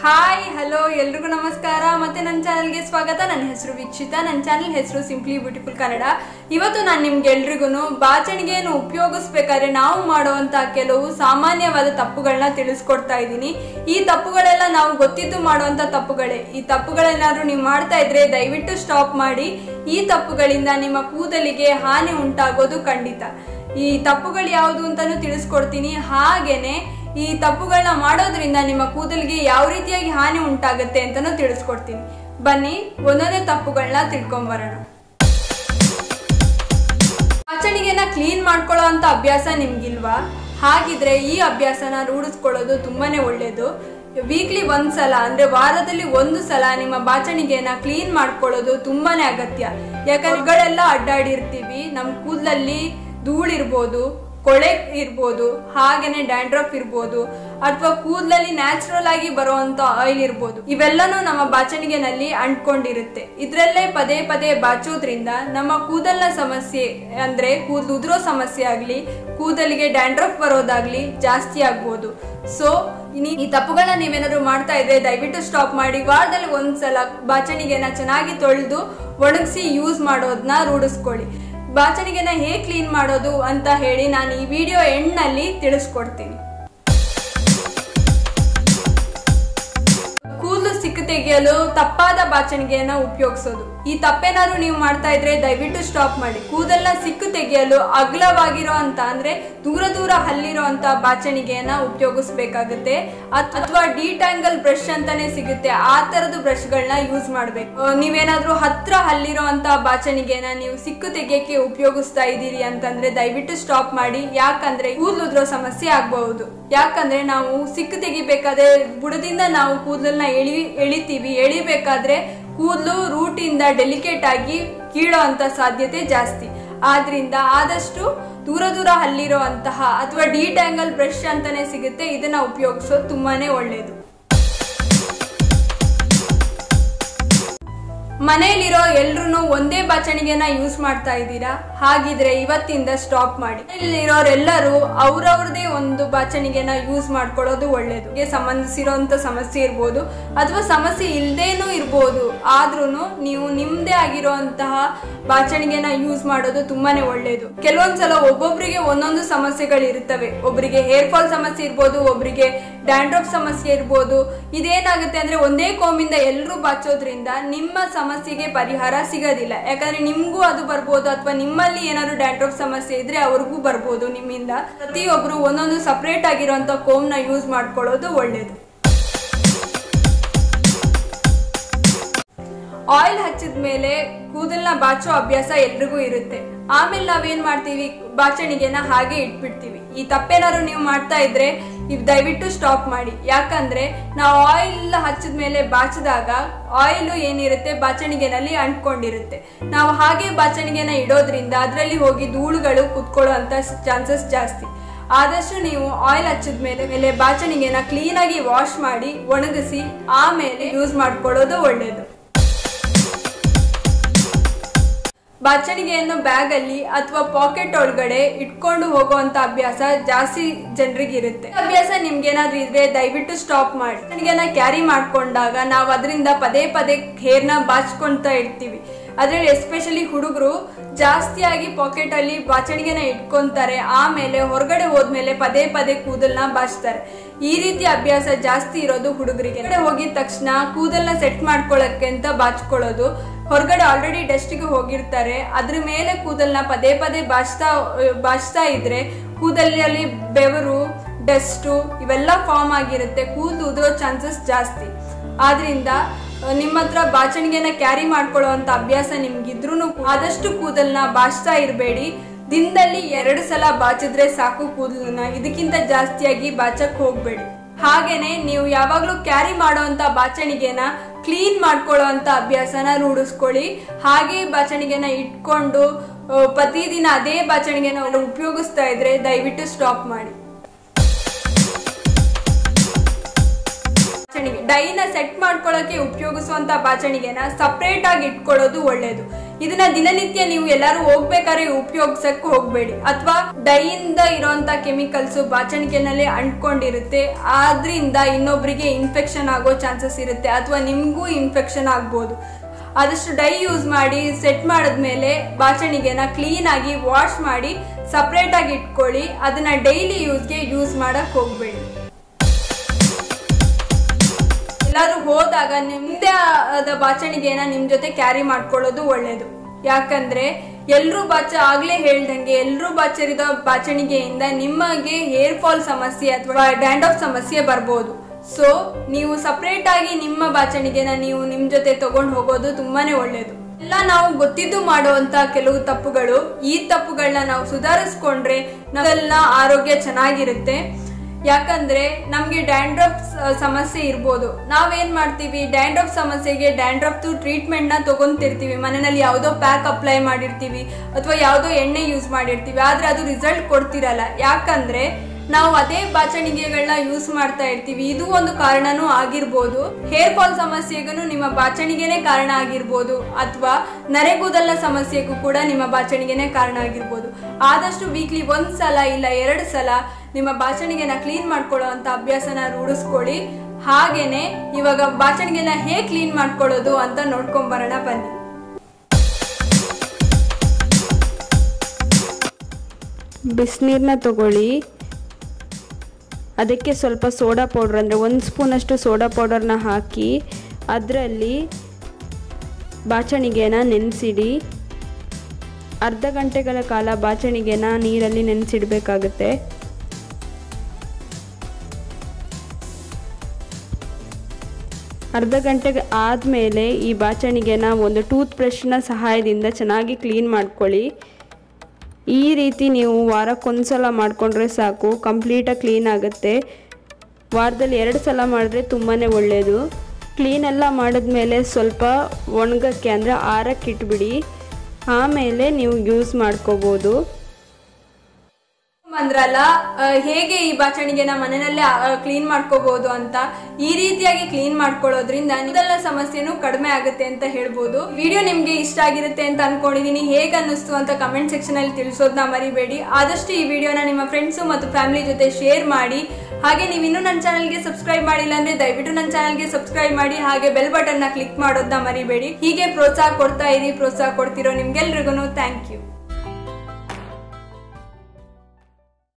Hi hello ಎಲ್ರಿಗೂ ನಮಸ್ಕಾರ. ಮತ್ತೆ ನನ್ನ ಚಾನಲ್ಗೆ ಸ್ವಾಗತ. ನನ್ನ ಹೆಸರು ವೀಕ್ಷಿತಾ. ನನ್ನ ಚಾನಲ್ ಹೆಸರು ಸಿಂಪ್ಲಿ ಬ್ಯೂಟಿಫುಲ್ ಕನ್ನಡ ಇವತ್ತು ನಾನು ನಿಮ್ಗೆ ಎಲ್ರಿಗೂ ಬಾಚಣಿಗೆಯನ್ನು ಉಪಯೋಗಿಸ್ಬೇಕಾದ್ರೆ ನಾವು ಮಾಡುವಂತ ಕೆಲವು ಸಾಮಾನ್ಯವಾದ ತಪ್ಪುಗಳನ್ನ ತಿಳಿಸ್ಕೊಡ್ತಾ ಇದ್ದೀನಿ. ಈ ತಪ್ಪುಗಳೆಲ್ಲ ನಾವು ಗೊತ್ತಿದ್ದು ಮಾಡುವಂತ ತಪ್ಪುಗಳೇ. ಈ ತಪ್ಪುಗಳೇನಾದ್ರೂ ನೀವು ಮಾಡ್ತಾ ಇದ್ರೆ ದಯವಿಟ್ಟು ಸ್ಟಾಪ್ ಮಾಡಿ. ಈ ತಪ್ಪುಗಳಿಂದ ನಿಮ್ಮ ಕೂದಲಿಗೆ ಹಾನಿ ಉಂಟಾಗೋದು ಖಂಡಿತ. ಈ ತಪ್ಪುಗಳು ಯಾವುದು ಅಂತಾನು ತಿಳಿಸ್ಕೊಡ್ತೀನಿ. ಹಾಗೇನೆ ಈ ತಪ್ಪುಗಳನ್ನ ಮಾಡೋದ್ರಿಂದ ನಿಮ್ಮ ಕೂದಲಿಗೆ ಯಾವ ರೀತಿಯಾಗಿ ಹಾನಿ ಉಂಟಾಗುತ್ತೆ ಅಂತಾನು ತಿಳಿಸ್ಕೊಡ್ತೀನಿ. ಬನ್ನಿ, ಒಂದೊಂದೇ ತಪ್ಪುಗಳನ್ನ ತಿಳ್ಕೊಂಬರೋಣ. ಆಚಣಿಗೆನ ಕ್ಲೀನ್ ಮಾಡ್ಕೊಳ್ಳೋ ಅಂತ ಅಭ್ಯಾಸ ನಿಮ್ಗಿಲ್ವಾ? ಹಾಗಿದ್ರೆ ಈ ಅಭ್ಯಾಸನ ರೂಢಿಸ್ಕೊಳ್ಳೋದು ತುಂಬಾನೇ ಒಳ್ಳೇದು. ವೀಕ್ಲಿ ಒಂದ್ಸಲ ಅಂದ್ರೆ ವಾರದಲ್ಲಿ ಒಂದು ಸಲ ನಿಮ್ಮ ಬಾಚಣಿಗೆನ ಕ್ಲೀನ್ ಮಾಡ್ಕೊಳ್ಳೋದು ತುಂಬಾನೇ ಅಗತ್ಯ. ಯಾಕಂದ್ರೆ ಅಡ್ಡಾಡಿರ್ತೀವಿ ನಮ್ಮ ಕೂದಲಲ್ಲಿ ಧೂಳಿರ್ಬೋದು ಕೊಳೆ ಇರ್ಬೋದು, ಹಾಗೇನೆ ಡ್ಯಾಂಡ್ರಫ್ ಇರ್ಬೋದು, ಅಥವಾ ಕೂದಲಲ್ಲಿ ನ್ಯಾಚುರಲ್ ಆಗಿ ಬರುವಂತ ಆಯಿಲ್ ಇರ್ಬೋದು, ಇವೆಲ್ಲನೂ ನಮ್ಮ ಬಾಚಣಿಗೆನಲ್ಲಿ ಅಂಟ್ಕೊಂಡಿರುತ್ತೆ. ಇದ್ರಲ್ಲೇ ಪದೇ ಪದೇ ಬಾಚೋದ್ರಿಂದ ನಮ್ಮ ಕೂದಲಿನ ಸಮಸ್ಯೆ ಅಂದ್ರೆ ಕೂದಲು ಉದುರೋ ಸಮಸ್ಯೆ ಆಗ್ಲಿ, ಕೂದಲಿಗೆ ಡ್ಯಾಂಡ್ರಫ್ ಬರೋದಾಗ್ಲಿ ಜಾಸ್ತಿ ಆಗ್ಬೋದು. ಸೊ ಈ ತಪ್ಪುಗಳನ್ನ ನೀವೇನಾದ್ರು ಮಾಡ್ತಾ ಇದ್ರೆ ದಯವಿಟ್ಟು ಸ್ಟಾಪ್ ಮಾಡಿ. ವಾರದಲ್ಲಿ ಒಂದ್ಸಲ ಬಾಚಣಿಗೆನ ಚೆನ್ನಾಗಿ ತೊಳೆದು ಒಣಗಿಸಿ ಯೂಸ್ ಮಾಡೋದನ್ನ ರೂಢಿಸ್ಕೊಳ್ಳಿ. ಬಾಚಣಿಗೆನ ಹೇಗೆ ಕ್ಲೀನ್ ಮಾಡೋದು ಅಂತ ಹೇಳಿ ನಾನು ಈ ವಿಡಿಯೋ ಎಂಡ್ನಲ್ಲಿ ತಿಳಿಸ್ಕೊಡ್ತೀನಿ. ಕೂದಲು ಸಿಕ್ಕ ತೆಗೆಯಲು ತಪ್ಪಾದ ಬಾಚಣಿಗೆಯನ್ನು ಉಪಯೋಗಿಸೋದು. ಈ ತಪ್ಪೇನಾದ್ರು ನೀವು ಮಾಡ್ತಾ ಇದ್ರೆ ದಯವಿಟ್ಟು ಸ್ಟಾಪ್ ಮಾಡಿ. ಕೂದಲ್ನ ಸಿಕ್ಕು ತೆಗೆಯಲು ಅಗಲವಾಗಿರೋ ಅಂತ ಅಂದ್ರೆ ದೂರ ದೂರ ಹಲ್ಲಿರೋ ಅಂತ ಬಾಚಣಿಗೆಯನ್ನ ಉಪಯೋಗಿಸ್ಬೇಕಾಗುತ್ತೆ. ಅಥವಾ ಡಿಟ್ಯಾಂಗಲ್ ಬ್ರಷ್ ಅಂತಾನೆ ಸಿಗುತ್ತೆ. ಆ ತರದ ಬ್ರಷ್ಗಳನ್ನ ಯೂಸ್ ಮಾಡ್ಬೇಕು. ನೀವೇನಾದ್ರೂ ಹತ್ರ ಹಲ್ಲಿರೋ ಅಂತ ಬಾಚಣಿಗೆನ ನೀವು ಸಿಕ್ಕು ತೆಗೆಯಕ್ಕೆ ಉಪಯೋಗಿಸ್ತಾ ಇದ್ದೀರಿ ಅಂತಂದ್ರೆ ದಯವಿಟ್ಟು ಸ್ಟಾಪ್ ಮಾಡಿ. ಯಾಕಂದ್ರೆ ಕೂದಲುದ್ರೋ ಸಮಸ್ಯೆ ಆಗಬಹುದು. ಯಾಕಂದ್ರೆ ನಾವು ಸಿಕ್ಕು ತೆಗಿಬೇಕಾದ್ರೆ ಬುಡದಿಂದ ನಾವು ಕೂದಲನ್ನ ಎಳಿ ಎಳಿತೀವಿ. ಎಳಿಬೇಕಾದ್ರೆ ಕೂದಲು ರೂಟಿಂದ ಡೆಲಿಕೇಟ್ ಆಗಿ ಕೀಳೋ ಅಂತ ಸಾಧ್ಯತೆ ಜಾಸ್ತಿ. ಆದ್ರಿಂದ ಆದಷ್ಟು ದೂರ ದೂರ ಅಲ್ಲಿರೋ ಅಂತಹ ಅಥವಾ ಡಿಟ್ಯಾಂಗಲ್ ಬ್ರಷ್ ಅಂತಾನೆ ಸಿಗುತ್ತೆ, ಇದನ್ನ ಉಪಯೋಗಿಸೋದು ತುಂಬಾನೇ ಒಳ್ಳೇದು. ಮನೆಯಲ್ಲಿರೋ ಎಲ್ರು ಒಂದೇ ಬಾಚಣಿಗೆನ ಯೂಸ್ ಮಾಡ್ತಾ ಇದ್ದೀರಾ? ಹಾಗಿದ್ರೆ ಇವತ್ತಿಂದ ಸ್ಟಾಪ್ ಮಾಡಿ. ಮನೆಯಲ್ಲಿರೋರೆಲ್ಲರೂ ಅವ್ರವ್ರದೇ ಒಂದು ಬಾಚಣಿಗೆನ ಯೂಸ್ ಮಾಡ್ಕೊಳ್ಳೋದು ಒಳ್ಳೇದು. ಸಂಬಂಧಿಸಿರೋಂತ ಸಮಸ್ಯೆ ಇರ್ಬೋದು, ಅಥವಾ ಸಮಸ್ಯೆ ಇಲ್ದೇನೂ ಇರ್ಬೋದು ಆದ್ರೂ ನೀವು ನಿಮ್ದೇ ಆಗಿರೋಂತಹ ಬಾಚಣಿಗೆನ ಯೂಸ್ ಮಾಡೋದು ತುಂಬಾನೇ ಒಳ್ಳೇದು. ಕೆಲವೊಂದ್ಸಲ ಒಬ್ಬೊಬ್ರಿಗೆ ಒಂದೊಂದು ಸಮಸ್ಯೆಗಳು ಇರ್ತವೆ ಒಬ್ಬರಿಗೆ ಹೇರ್ ಫಾಲ್ ಸಮಸ್ಯೆ ಇರ್ಬೋದು ಒಬ್ಬರಿಗೆ ಡ್ಯಾಂಡ್ರಫ್ ಸಮಸ್ಯೆ ಇರ್ಬೋದು. ಇದೇನಾಗುತ್ತೆ ಅಂದರೆ ಒಂದೇ ಕೋಮಿಂದ ಎಲ್ಲರೂ ಬಾಚೋದ್ರಿಂದ ನಿಮ್ಮ ಸಮಸ್ಯೆಗೆ ಪರಿಹಾರ ಸಿಗೋದಿಲ್ಲ. ಯಾಕಂದ್ರೆ ನಿಮಗೂ ಅದು ಬರ್ಬೋದು ಅಥವಾ ನಿಮ್ಮಲ್ಲಿ ಏನಾದ್ರು ಡ್ಯಾಂಡ್ರಫ್ ಸಮಸ್ಯೆ ಇದ್ರೆ ಅವ್ರಿಗೂ ಬರ್ಬೋದು ನಿಮ್ಮಿಂದ. ಪ್ರತಿಯೊಬ್ಬರು ಒಂದೊಂದು ಸಪ್ರೇಟ್ ಆಗಿರುವಂಥ ಕೋಮ್ನ ಯೂಸ್ ಮಾಡ್ಕೊಳ್ಳೋದು ಒಳ್ಳೇದು. ಆಯಿಲ್ ಹಚ್ಚಿದ ಮೇಲೆ ಕೂದಲ್ನ ಬಾಚೋ ಅಭ್ಯಾಸ ಎಲ್ರಿಗೂ ಇರುತ್ತೆ. ಆಮೇಲೆ ನಾವೇನ್ ಮಾಡ್ತೀವಿ? ಬಾಚಣಿಗೆನ ಹಾಗೆ ಇಟ್ಬಿಡ್ತೀವಿ. ಈ ತಪ್ಪೇನಾದ್ರು ನೀವು ಮಾಡ್ತಾ ಇದ್ರೆ ನೀವು ದಯವಿಟ್ಟು ಸ್ಟಾಪ್ ಮಾಡಿ. ಯಾಕಂದ್ರೆ ನಾವು ಆಯಿಲ್ ಹಚ್ಚಿದ ಮೇಲೆ ಬಾಚಿದಾಗ ಆಯಿಲ್ ಏನಿರುತ್ತೆ? ಬಾಚಣಿಗೆನಲ್ಲಿ ಅಂಟ್ಕೊಂಡಿರುತ್ತೆ. ನಾವು ಹಾಗೆ ಬಾಚಣಿಗೆನ ಇಡೋದ್ರಿಂದ ಅದರಲ್ಲಿ ಹೋಗಿ ಧೂಳುಗಳು ಕುತ್ಕೊಳ್ಳೋ ಅಂತ ಚಾನ್ಸಸ್ ಜಾಸ್ತಿ. ಆದಷ್ಟು ನೀವು ಆಯಿಲ್ ಹಚ್ಚಿದ ಮೇಲೆ ಮೇಲೆ ಬಾಚಣಿಗೆನ ಕ್ಲೀನಾಗಿ ವಾಶ್ ಮಾಡಿ, ಒಣಗಿಸಿ, ಆಮೇಲೆ ಯೂಸ್ ಮಾಡ್ಕೊಳ್ಳೋದು ಒಳ್ಳೇದು. ಬಾಚಣಿಗೆಯನ್ನು ಬ್ಯಾಗ್ ಅಲ್ಲಿ ಅಥವಾ ಪಾಕೆಟ್ ಒಳಗಡೆ ಇಟ್ಕೊಂಡು ಹೋಗುವಂತ ಅಭ್ಯಾಸ ಜಾಸ್ತಿ ಜನರಿಗೆ ಇರುತ್ತೆ ಅಭ್ಯಾಸ ನಿಮ್ಗೇನಾದ್ರೂ ಇದ್ರೆ ದಯವಿಟ್ಟು ಸ್ಟಾಪ್ ಮಾಡಿ. ಬಾಚಣಿಗೆನ ಕ್ಯಾರಿ ಮಾಡ್ಕೊಂಡಾಗ ನಾವು ಅದರಿಂದ ಪದೇ ಪದೇ ಹೇರ್ನ ಬಾಚ್ಕೊಂತ ಇರ್ತೀವಿ. ಅದ್ರಲ್ಲಿ ಎಸ್ಪೆಷಲಿ ಹುಡುಗರು ಜಾಸ್ತಿಯಾಗಿ ಪಾಕೆಟ್ ಅಲ್ಲಿ ಬಾಚಣಿಗೆನ ಇಟ್ಕೊಂತಾರೆ. ಆಮೇಲೆ ಹೊರಗಡೆ ಹೋದ್ಮೇಲೆ ಪದೇ ಪದೇ ಕೂದಲ್ನ ಬಾಚ್ತಾರೆ. ಈ ರೀತಿ ಅಭ್ಯಾಸ ಜಾಸ್ತಿ ಇರೋದು ಹುಡುಗರಿಗೆ. ಹೋಗಿದ ತಕ್ಷಣ ಕೂದಲ್ನ ಸೆಟ್ ಮಾಡ್ಕೊಳಕ್ಕೆ ಅಂತ ಬಾಚ್ಕೊಳ್ಳೋದು ಹೊರಗಡೆ ಆಲ್ರೆಡಿ ಡಸ್ಟಿಗೆ ಹೋಗಿರ್ತಾರೆ. ಅದ್ರ ಮೇಲೆ ಕೂದಲ್ನ ಪದೇ ಪದೇ ಬಾಚ್ತಾ ಬಾಚ್ತಾ ಇದ್ರೆ ಕೂದಲಲ್ಲಿ ಬೆವರು ಡಸ್ಟು ಇವೆಲ್ಲ ಫಾರ್ಮ್ ಆಗಿರುತ್ತೆ. ಕೂದಲು ಉದುರೋ ಚಾನ್ಸಸ್ ಜಾಸ್ತಿ. ಆದ್ರಿಂದ ನಿಮ್ಮ ಹತ್ರ ಬಾಚಣಿಗೆನ ಕ್ಯಾರಿ ಮಾಡ್ಕೊಳ್ಳೋ ಅಂತ ಅಭ್ಯಾಸ ನಿಮ್ಗಿದ್ರೂ ಆದಷ್ಟು ಕೂದಲ್ನ ಬಾಚ್ತಾ ಇರಬೇಡಿ. ದಿನದಲ್ಲಿ ಎರಡು ಸಲ ಬಾಚಿದ್ರೆ ಸಾಕು ಕೂದಲನ್ನ. ಇದಕ್ಕಿಂತ ಜಾಸ್ತಿಯಾಗಿ ಬಾಚಕ್ ಹೋಗ್ಬೇಡಿ. ಹಾಗೇನೆ, ನೀವು ಯಾವಾಗ್ಲೂ ಕ್ಯಾರಿ ಮಾಡುವಂತ ಬಾಚಣಿಗೆನ ಕ್ಲೀನ್ ಮಾಡ್ಕೊಳ್ಳೋ ಅಂತ ಅಭ್ಯಾಸನ ರೂಢಿಸ್ಕೊಳ್ಳಿ. ಹಾಗೆ ಬಾಚಣಿಗೆನ ಇಟ್ಕೊಂಡು ಪ್ರತಿದಿನ ಅದೇ ಬಾಚಣಿಗೆನ ಉಪಯೋಗಿಸ್ತಾ ಇದ್ರೆ ದಯವಿಟ್ಟು ಸ್ಟಾಪ್ ಮಾಡಿ. ಬಾಚಣಿಗೆ, ಡೈನ ಸೆಟ್ ಮಾಡ್ಕೊಳ್ಳೋಕೆ ಉಪಯೋಗಿಸುವಂತ ಬಾಚಣಿಗೆನ ಸಪ್ರೇಟ್ ಆಗಿ ಇಟ್ಕೊಳ್ಳೋದು ಒಳ್ಳೇದು. ಇದನ್ನ ದಿನನಿತ್ಯ ನೀವು ಎಲ್ಲರೂ ಹೋಗ್ಬೇಕಾದ್ರೆ ಉಪಯೋಗಿಸಕ್ ಹೋಗ್ಬೇಡಿ. ಅಥವಾ ಡೈಯಿಂದ ಇರೋಂತ ಕೆಮಿಕಲ್ಸ್ ಬಾಚಣಿಗೆನಲ್ಲಿ ಅಂಟ್ಕೊಂಡಿರುತ್ತೆ. ಆದ್ರಿಂದ ಇನ್ನೊಬ್ಬರಿಗೆ ಇನ್ಫೆಕ್ಷನ್ ಆಗೋ ಚಾನ್ಸಸ್ ಇರುತ್ತೆ. ಅಥವಾ ನಿಮಗೂ ಇನ್ಫೆಕ್ಷನ್ ಆಗ್ಬೋದು. ಆದಷ್ಟು ಡೈ ಯೂಸ್ ಮಾಡಿ, ಸೆಟ್ ಮಾಡಿದ್ಮೇಲೆ ಬಾಚಣಿಗೆನ ಕ್ಲೀನ್ ಆಗಿ ವಾಶ್ ಮಾಡಿ ಸಪ್ರೇಟ್ ಆಗಿ ಇಟ್ಕೊಳ್ಳಿ. ಅದನ್ನ ಡೈಲಿ ಯೂಸ್ಗೆ ಯೂಸ್ ಮಾಡಕ್ ಹೋಗ್ಬೇಡಿ. ಎಲ್ಲಾದ್ರೂ ಹೋದಾಗ ನಿಮ್ದೇ ಆದ ಬಾಚಣಿಗೆನ ನಿಮ್ ಜೊತೆ ಕ್ಯಾರಿ ಮಾಡ್ಕೊಳ್ಳೋದು ಒಳ್ಳೇದು. ಯಾಕಂದ್ರೆ ಎಲ್ರೂ ಬಾಚ ಆಗ್ಲೇ ಹೇಳ್ದಂಗೆ, ಎಲ್ರೂ ಬಾಚರಿದ ಬಾಚಣಿಗೆಯಿಂದ ನಿಮಗೆ ಹೇರ್ ಫಾಲ್ ಸಮಸ್ಯೆ ಅಥವಾ ಡ್ಯಾಂಡ್ ಆಫ್ ಸಮಸ್ಯೆ ಬರ್ಬೋದು. ಸೊ ನೀವು ಸಪ್ರೇಟ್ ಆಗಿ ನಿಮ್ಮ ಬಾಚಣಿಗೆನ ನೀವು ನಿಮ್ ಜೊತೆ ತಗೊಂಡು ಹೋಗೋದು ತುಂಬಾನೇ ಒಳ್ಳೇದು. ಎಲ್ಲ ನಾವು ಗೊತ್ತಿದ್ದು ಮಾಡುವಂತ ಕೆಲವು ತಪ್ಪುಗಳು, ಈ ತಪ್ಪುಗಳನ್ನ ನಾವು ಸುಧಾರಿಸ್ಕೊಂಡ್ರೆ ನಾವೆಲ್ಲ ಆರೋಗ್ಯ ಚೆನ್ನಾಗಿರುತ್ತೆ. ಯಾಕಂದ್ರೆ ನಮ್ಗೆ ಡ್ಯಾಂಡ್ರಫ್ ಸಮಸ್ಯೆ ಇರ್ಬೋದು. ನಾವೇನ್ ಮಾಡ್ತೀವಿ? ಡ್ಯಾಂಡ್ರಫ್ ಸಮಸ್ಯೆಗೆ ಡ್ಯಾಂಡ್ರಫ್ ಟ್ರೀಟ್ಮೆಂಟ್ನ ತಗೊಂತಿರ್ತೀವಿ. ಮನೆಯಲ್ಲಿ ಯಾವುದೋ ಪ್ಯಾಕ್ ಅಪ್ಲೈ ಮಾಡಿರ್ತೀವಿ ಅಥವಾ ಯಾವುದೋ ಎಣ್ಣೆ ಯೂಸ್ ಮಾಡಿರ್ತೀವಿ. ಆದ್ರೆ ಅದು ರಿಸಲ್ಟ್ ಕೊಡ್ತಿರಲ್ಲ. ಯಾಕಂದ್ರೆ ನಾವು ಅದೇ ಬಾಚಣಿಗೆಗಳನ್ನ ಯೂಸ್ ಮಾಡ್ತಾ ಇರ್ತೀವಿ. ಇದು ಒಂದು ಕಾರಣನೂ ಆಗಿರ್ಬೋದು. ಹೇರ್ ಫಾಲ್ ಸಮಸ್ಯೆಗೂ ನಿಮ್ಮ ಬಾಚಣಿಗೆನೇ ಕಾರಣ ಆಗಿರ್ಬೋದು. ಅಥವಾ ನರೆಗೂದಲ ಸಮಸ್ಯೆಗೂ ಕೂಡ ನಿಮ್ಮ ಬಾಚಣಿಗೆನೇ ಕಾರಣ ಆಗಿರ್ಬೋದು. ಆದಷ್ಟು ವೀಕ್ಲಿ ಒಂದ್ಸಲ ಇಲ್ಲ ಎರಡು ಸಲ ನಿಮ್ಮ ಬಾಚಣಿಗೆನ ಕ್ಲೀನ್ ಮಾಡ್ಕೊಳ್ಳೋ ಅಂತ ಅಭ್ಯಾಸನ ರೂಢಿಸ್ಕೊಳ್ಳಿ. ಹಾಗೇನೆ ಇವಾಗ ಬಾಚಣಿಗೆನ ಹೇಗೆ ಕ್ಲೀನ್ ಮಾಡ್ಕೊಳ್ಳೋದು ಅಂತ ನೋಡ್ಕೊಂಡ್ ಬರೋಣ ಬನ್ನಿ. ಬಿಸಿನೀರನ್ನ ತಗೊಳ್ಳಿ. ಅದಕ್ಕೆ ಸ್ವಲ್ಪ ಸೋಡಾ ಪೌಡ್ರ್ ಅಂದರೆ ಒಂದು ಸ್ಪೂನಷ್ಟು ಸೋಡಾ ಪೌಡರ್ನ ಹಾಕಿ ಅದರಲ್ಲಿ ಬಾಚಣಿಗೆನ ನೆನೆಸಿಡಿ. ಅರ್ಧ ಗಂಟೆಗಳ ಕಾಲ ಬಾಚಣಿಗೆನ ನೀರಲ್ಲಿ ನೆನೆಸಿಡಬೇಕಾಗುತ್ತೆ. ಅರ್ಧ ಗಂಟೆಗೆ ಆದಮೇಲೆ ಈ ಬಾಚಣಿಗೆನ ಒಂದು ಟೂತ್ ಬ್ರಷ್ನ ಸಹಾಯದಿಂದ ಚೆನ್ನಾಗಿ ಕ್ಲೀನ್ ಮಾಡ್ಕೊಳ್ಳಿ. ಈ ರೀತಿ ನೀವು ವಾರಕ್ಕೊಂದ್ಸಲ ಮಾಡಿಕೊಂಡ್ರೆ ಸಾಕು ಕಂಪ್ಲೀಟಾಗಿ ಕ್ಲೀನ್ ಆಗುತ್ತೆ. ವಾರದಲ್ಲಿ ಎರಡು ಸಲ ಮಾಡಿದ್ರೆ ತುಂಬಾ ಒಳ್ಳೆಯದು ಕ್ಲೀನೆಲ್ಲ ಮಾಡಿದ್ಮೇಲೆ ಸ್ವಲ್ಪ ಒಣಗಕ್ಕೆ ಅಂದರೆ ಆರಕ್ಕೆ ಇಟ್ಬಿಡಿ. ಆಮೇಲೆ ನೀವು ಯೂಸ್ ಮಾಡ್ಕೋಬೋದು. ಅಂದ್ರಲ್ಲ ಹೇಗೆ ಈ ಬಾಚಣಿಗೆನ ಮನೆಯಲ್ಲೇ ಕ್ಲೀನ್ ಮಾಡ್ಕೋಬಹುದು ಅಂತ ಈ ರೀತಿಯಾಗಿ ಕ್ಲೀನ್ ಮಾಡ್ಕೊಳ್ಳೋದ್ರಿಂದ ಇದೆಲ್ಲ ಸಮಸ್ಯೆನೂ ಕಡಿಮೆ ಆಗುತ್ತೆ ಅಂತ ಹೇಳ್ಬೋದು. ವಿಡಿಯೋ ನಿಮ್ಗೆ ಇಷ್ಟ ಆಗಿರುತ್ತೆ ಅಂತ ಅನ್ಕೊಂಡಿದೀನಿ. ಹೇಗೆ ಅನ್ನಿಸ್ತು ಅಂತ ಕಮೆಂಟ್ ಸೆಕ್ಷನ್ ಅಲ್ಲಿ ತಿಳಿಸೋದನ್ನ ಮರಿಬೇಡಿ. ಆದಷ್ಟು ಈ ವಿಡಿಯೋನ ನಿಮ್ಮ ಫ್ರೆಂಡ್ಸು ಮತ್ತು ಫ್ಯಾಮಿಲಿ ಜೊತೆ ಶೇರ್ ಮಾಡಿ. ಹಾಗೆ ನೀವು ಇನ್ನೂ ನನ್ನ ಚಾನಲ್ಗೆ ಸಬ್ಸ್ಕ್ರೈಬ್ ಮಾಡಿಲ್ಲ ಅಂದ್ರೆ ದಯವಿಟ್ಟು ನನ್ನ ಚಾನಲ್ಗೆ ಸಬ್ಸ್ಕ್ರೈಬ್ ಮಾಡಿ. ಹಾಗೆ ಬೆಲ್ ಬಟನ್ನ ಕ್ಲಿಕ್ ಮಾಡೋದನ್ನ ಮರಿಬೇಡಿ. ಹೀಗೆ ಪ್ರೋತ್ಸಾಹ ಕೊಡ್ತಾ ಇರಿ. ಪ್ರೋತ್ಸಾಹ ಕೊಡ್ತಿರೋ ನಿಮ್ಗೆಲ್ರಿಗೂ ಥ್ಯಾಂಕ್ ಯು